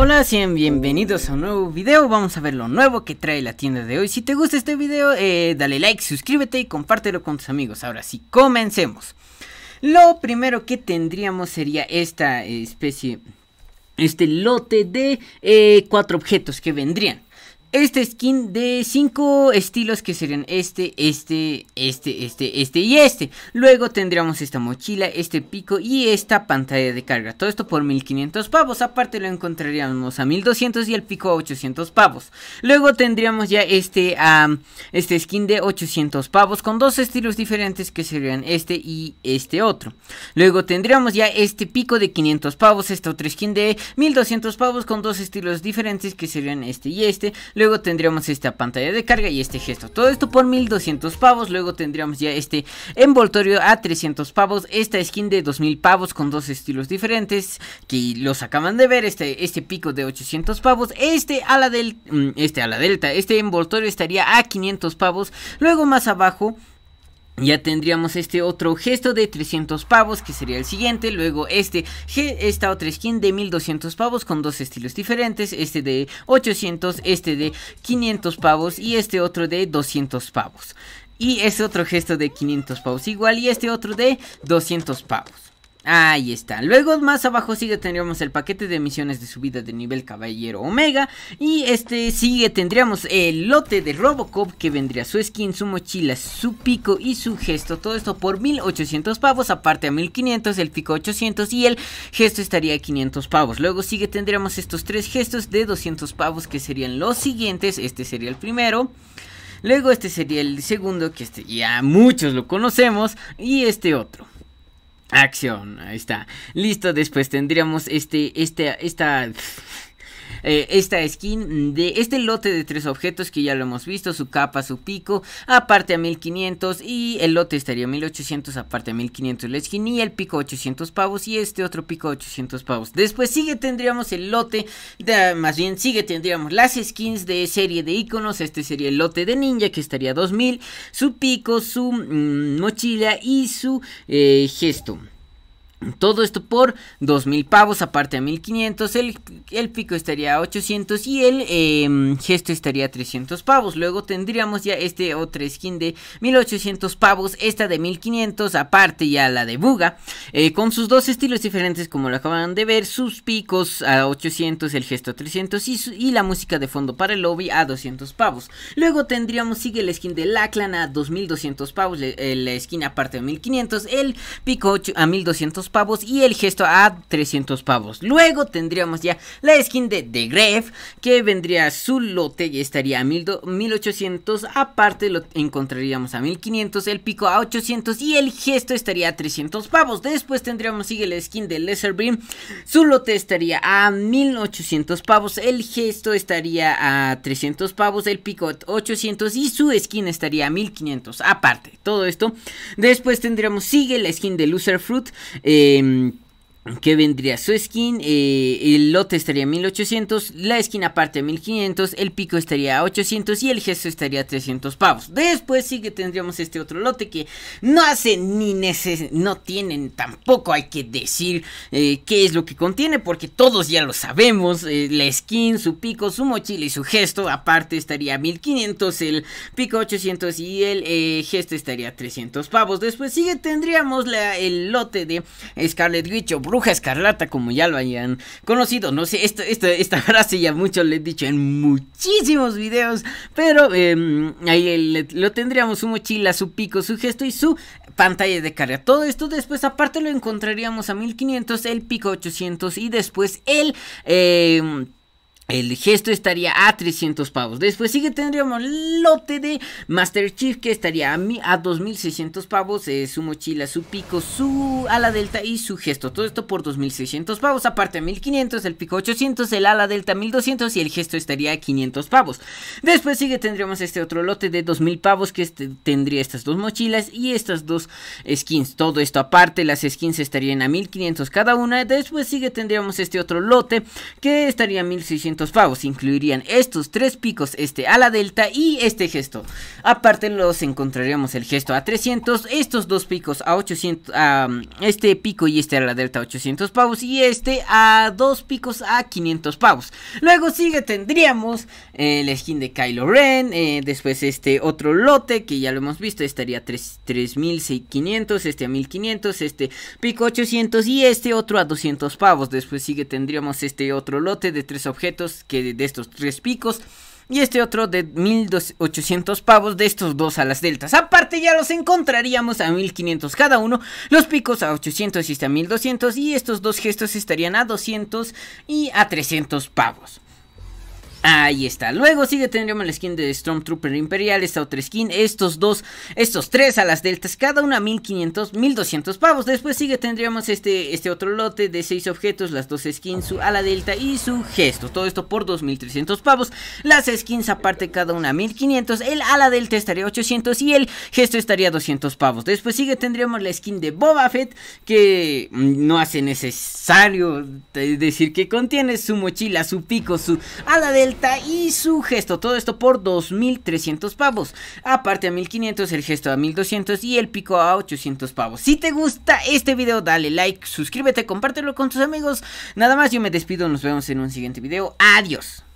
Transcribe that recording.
Hola, sean bienvenidos a un nuevo video, vamos a ver lo nuevo que trae la tienda de hoy. Si te gusta este video, eh, dale like, suscríbete y compártelo con tus amigos. Ahora sí, comencemos. Lo primero que tendríamos sería esta especie, este lote de eh, cuatro objetos que vendrían este skin de cinco estilos que serían este, este, este, este, este y este. Luego tendríamos esta mochila, este pico y esta pantalla de carga. Todo esto por 1500 pavos. Aparte lo encontraríamos a 1200 y el pico a 800 pavos. Luego tendríamos ya este, este skin de 800 pavos con dos estilos diferentes que serían este y este otro. Luego tendríamos ya este pico de 500 pavos, esta otra skin de 1200 pavos con dos estilos diferentes que serían este y este. Luego tendríamos esta pantalla de carga y este gesto. Todo esto por 1200 pavos. Luego tendríamos ya este envoltorio a 300 pavos. Esta skin de 2000 pavos con dos estilos diferentes. Que los acaban de ver. Este, este pico de 800 pavos. Este a la del, mm, este a la delta. Este envoltorio estaría a 500 pavos. Luego más abajo ya tendríamos este otro gesto de 300 pavos que sería el siguiente. Luego este, esta otra skin de 1200 pavos con dos estilos diferentes. Este de 800, este de 500 pavos y este otro de 200 pavos. Y ese otro gesto de 500 pavos igual y este otro de 200 pavos. Ahí está. Luego más abajo sigue tendríamos el paquete de misiones de subida de nivel caballero omega. Y este sigue tendríamos el lote de Robocop que vendría su skin, su mochila, su pico y su gesto. Todo esto por 1800 pavos. Aparte a 1500 el pico 800 y el gesto estaría a 500 pavos. Luego sigue tendríamos estos tres gestos de 200 pavos que serían los siguientes. Este sería el primero. Luego este sería el segundo que este ya muchos lo conocemos. Y este otro. Acción, ahí está. Listo, después tendríamos este, este, esta... Eh, esta skin de este lote de tres objetos que ya lo hemos visto, su capa, su pico, aparte a 1500 y el lote estaría a 1800, aparte a 1500 la skin y el pico 800 pavos y este otro pico 800 pavos. Después sigue tendríamos el lote, de, más bien sigue tendríamos las skins de serie de iconos, este sería el lote de ninja que estaría a 2000, su pico, su mm, mochila y su eh, gesto. Todo esto por 2000 pavos, aparte a 1500. El, el pico estaría a 800 y el em, gesto estaría a 300 pavos. Luego tendríamos ya este otro skin de 1800 pavos. Esta de 1500, aparte ya la de Buga. Eh, con sus dos estilos diferentes, como lo acaban de ver. Sus picos a 800, el gesto a 300 y, la música de fondo para el lobby a 200 pavos. Luego tendríamos, sigue el skin de Laclan a 2200 pavos. La skin aparte a 1500. El pico a 1200 pavos y el gesto a 300 pavos. Luego tendríamos ya la skin de The Grave que vendría su lote y estaría a 1800. Aparte lo encontraríamos a 1500, el pico a 800 y el gesto estaría a 300 pavos. Después tendríamos sigue la skin de Lesser Beam. Su lote estaría a 1800 pavos, el gesto estaría a 300 pavos, el pico a 800 y su skin estaría a 1500. Aparte, todo esto. Después tendríamos sigue la skin de Loser Fruit. Eh, eh, que vendría su skin, eh, el lote estaría a 1800, la skin aparte a 1500, el pico estaría a 800 y el gesto estaría a 300 pavos. Después sí que tendríamos este otro lote que no hace ni neces no tienen, tampoco hay que decir eh, qué es lo que contiene porque todos ya lo sabemos, eh, la skin, su pico, su mochila y su gesto, aparte estaría a 1500, el pico 800 y el gesto estaría a 300 pavos. Después sí que tendríamos la, el lote de Scarlet Witch o Bruja Escarlata, como ya lo hayan conocido. No sé, esta, esta frase ya mucho le he dicho en muchísimos videos, pero em, ahí lo tendríamos su mochila, su pico, su gesto y su pantalla de carga. Todo esto después aparte lo encontraríamos a 1500, el pico 800 y después el... Eh, el gesto estaría a 300 pavos. Después sigue tendríamos lote de Master Chief que estaría a, a 2600 pavos. Eh, su mochila, su pico, su ala delta y su gesto. Todo esto por 2600 pavos. Aparte a 1500, el pico 800, el ala delta 1200 y el gesto estaría a 500 pavos. Después sigue tendríamos este otro lote de 2000 pavos que este, tendría estas dos mochilas y estas dos skins. Todo esto aparte, las skins estarían a 1500 cada una. Después sigue tendríamos este otro lote que estaría a 1600 500 pavos. Incluirían estos tres picos, este a la delta y este gesto. Aparte los encontraríamos el gesto a 300, estos dos picos a 800, a este pico y este a la delta 800 pavos y este a dos picos a 500 pavos. Luego sigue tendríamos el skin de Kylo Ren, eh, después este otro lote que ya lo hemos visto, estaría 3500, este a 1500, este pico 800 y este otro a 200 pavos. Después sigue tendríamos este otro lote de tres objetos que de estos tres picos y este otro de 1800 pavos de estos dos alas deltas. Aparte ya los encontraríamos a 1500 cada uno, los picos a 800 y a 1200 y estos dos gestos estarían a 200 y a 300 pavos. Ahí está. Luego sigue tendríamos la skin de Stormtrooper Imperial, esta otra skin, estos dos, estos tres a las deltas, cada una 1500, 1200 pavos. Después sigue tendríamos este, este otro lote de seis objetos, las dos skins, su ala delta y su gesto. Todo esto por 2300 pavos. Las skins aparte cada una 1500, el ala delta estaría 800 y el gesto estaría 200 pavos. Después sigue tendríamos la skin de Boba Fett que no hace necesario decir que contiene su mochila, su pico, su ala delta y su gesto. Todo esto por 2300 pavos. Aparte a 1500, el gesto a 1200 y el pico a 800 pavos. Si te gusta este video, dale like, suscríbete, compártelo con tus amigos. Nada más, yo me despido. Nos vemos en un siguiente video. Adiós.